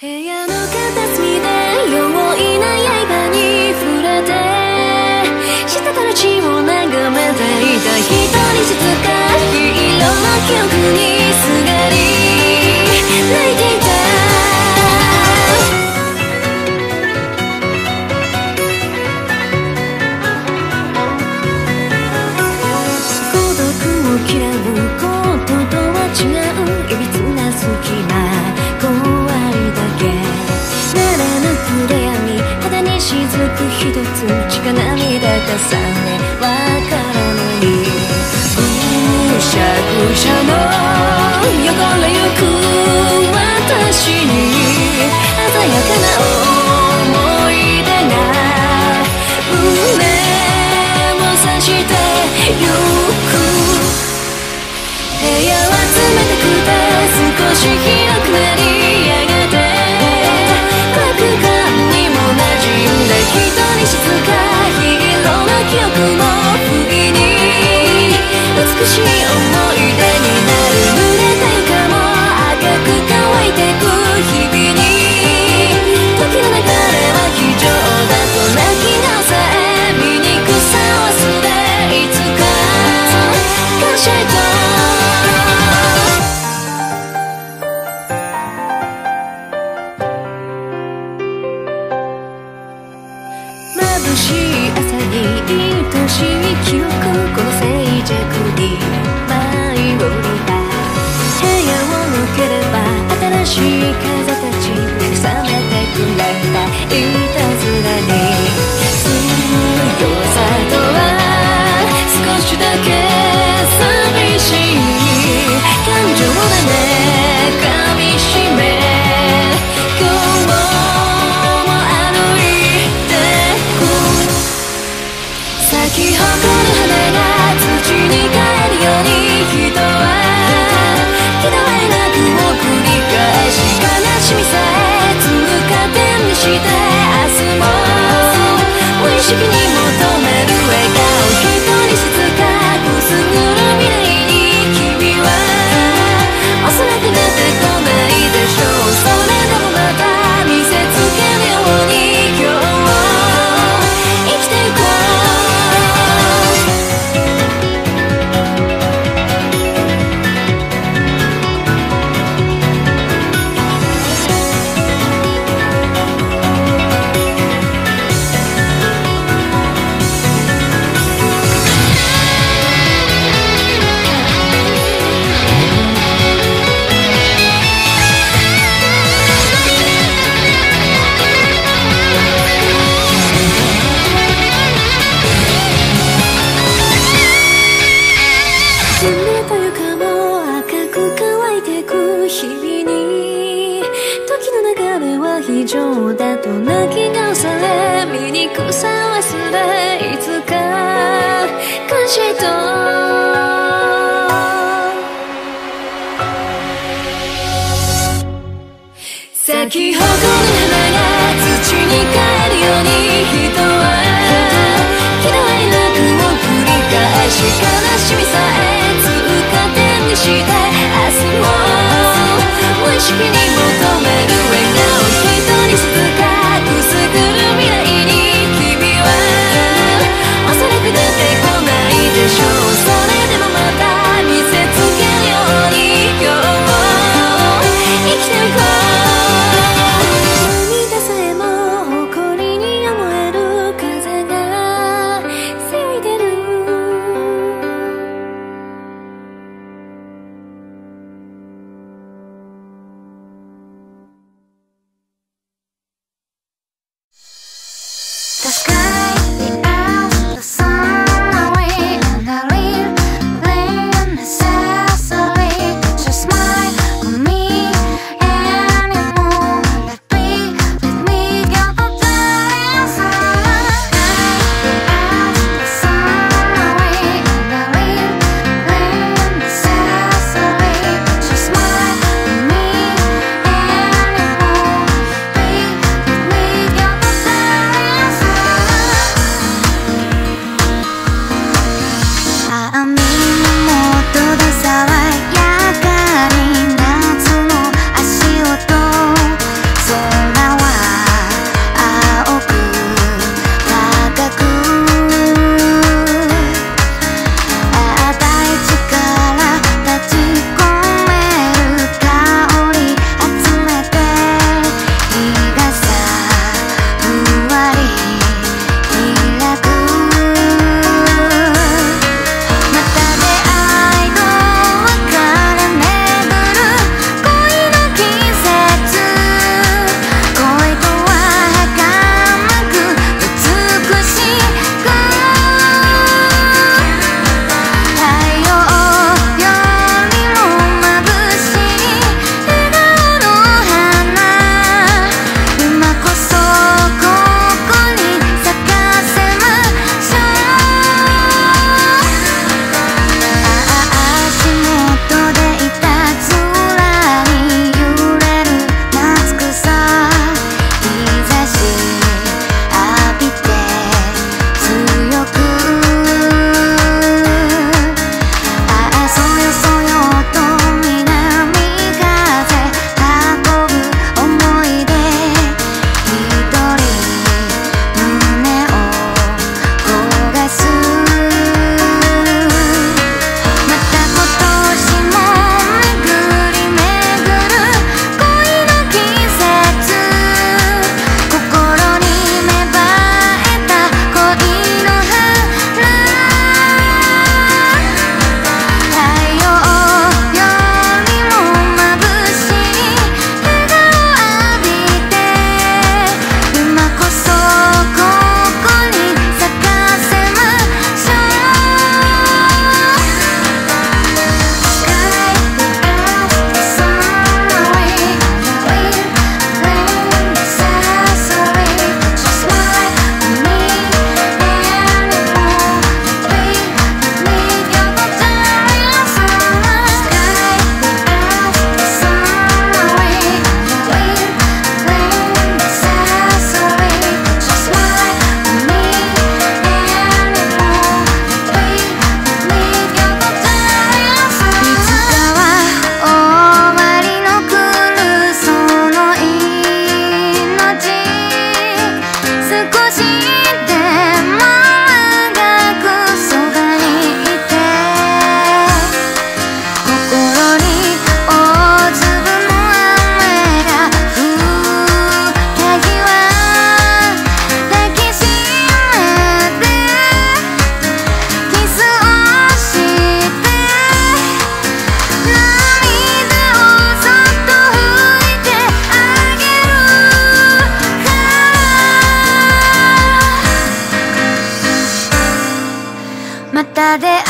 部屋の片隅で容易な刃に触れて下から血を眺めていた一人静かに色の記憶に車の汚れゆく私に鮮やかな思い。出が胸を刺してゆく部屋は冷たくて少し広くなりやがて空間にも馴染んで人に静か色の記憶も不意に美しい。思い。出た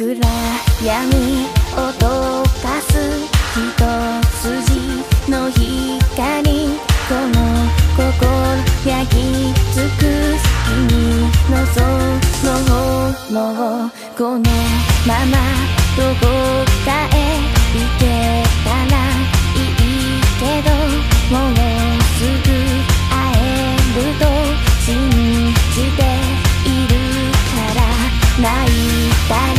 暗闇尽く君のその炎をこのままどこかへ行けたらいいけどもうすぐ会えると信じているから泣いたり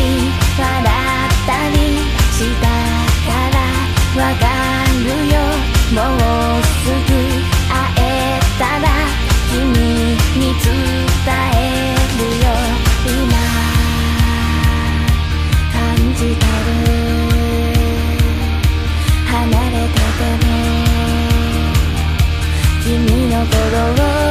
笑ったりしたからわかるよもうえるよ。今感じてる離れてても君の心を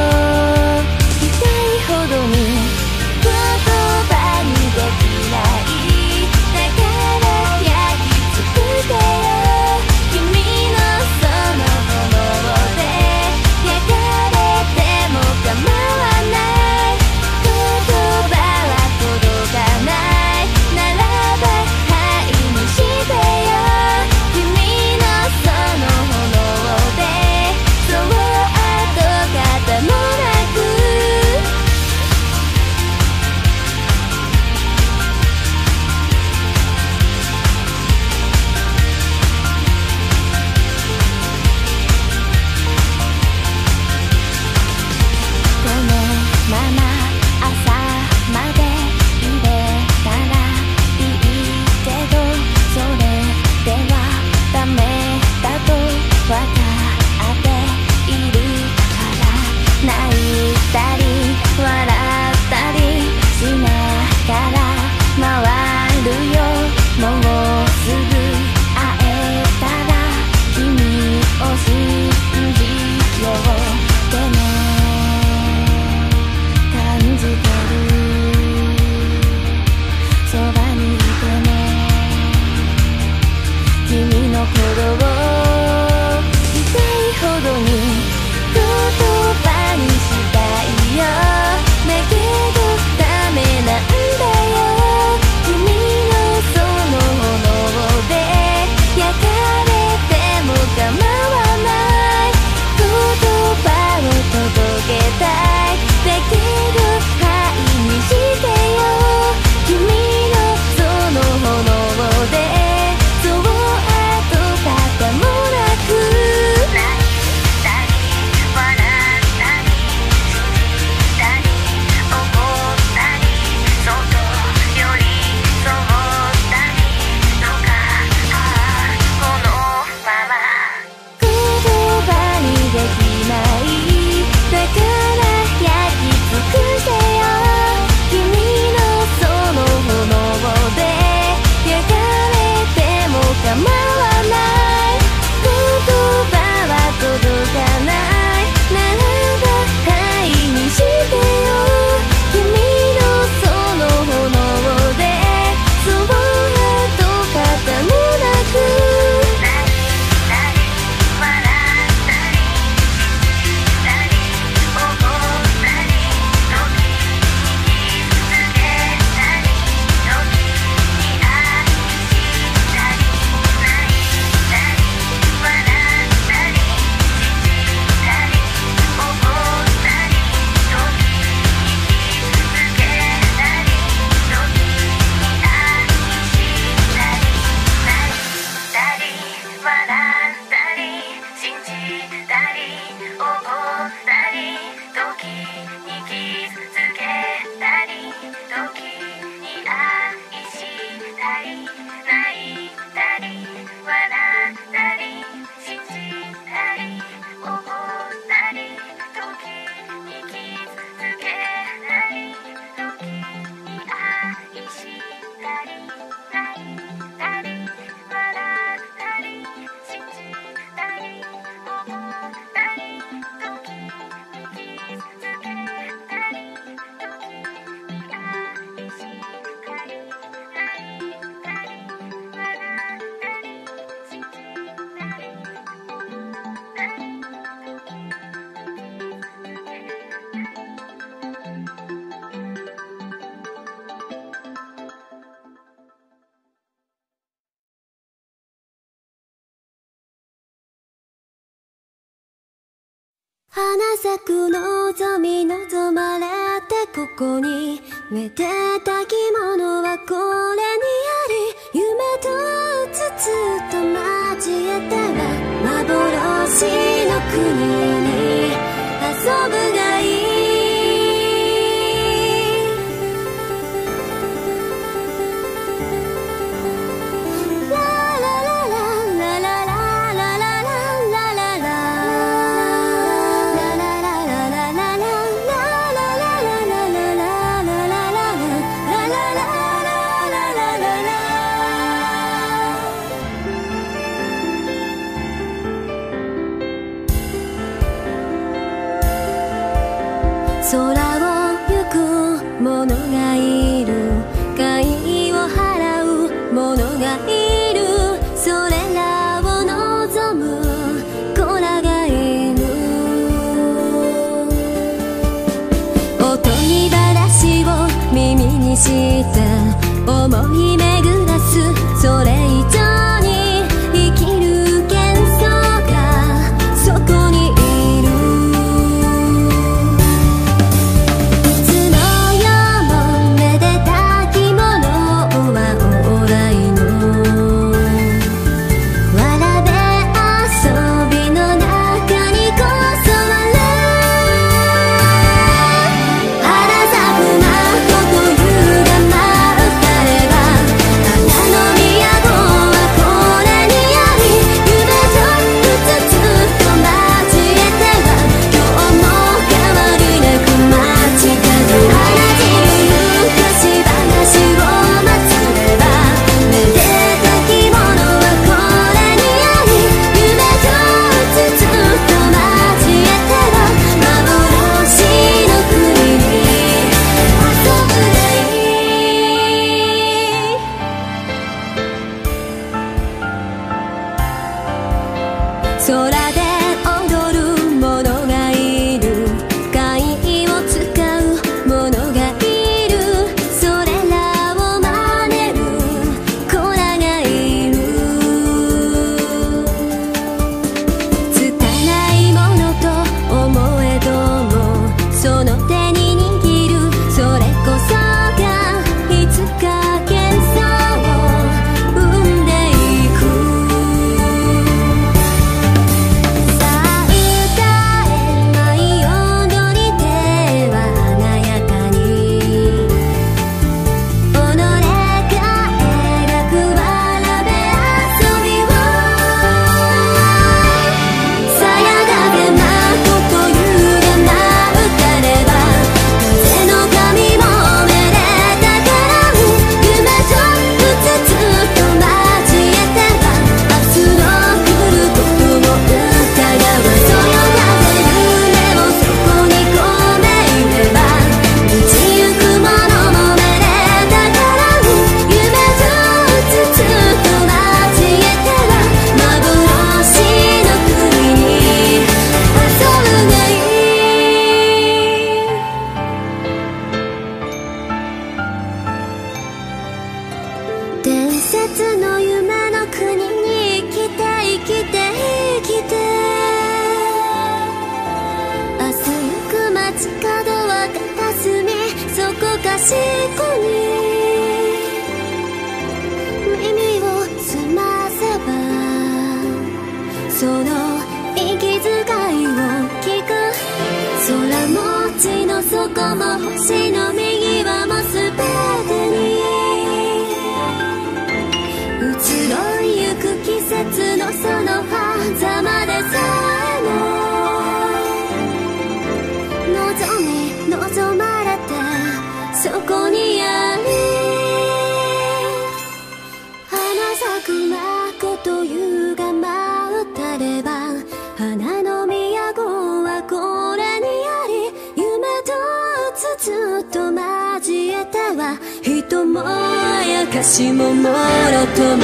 ここにめでたきものはこれにあり夢とうつつと交えては幻の国に私ももろともに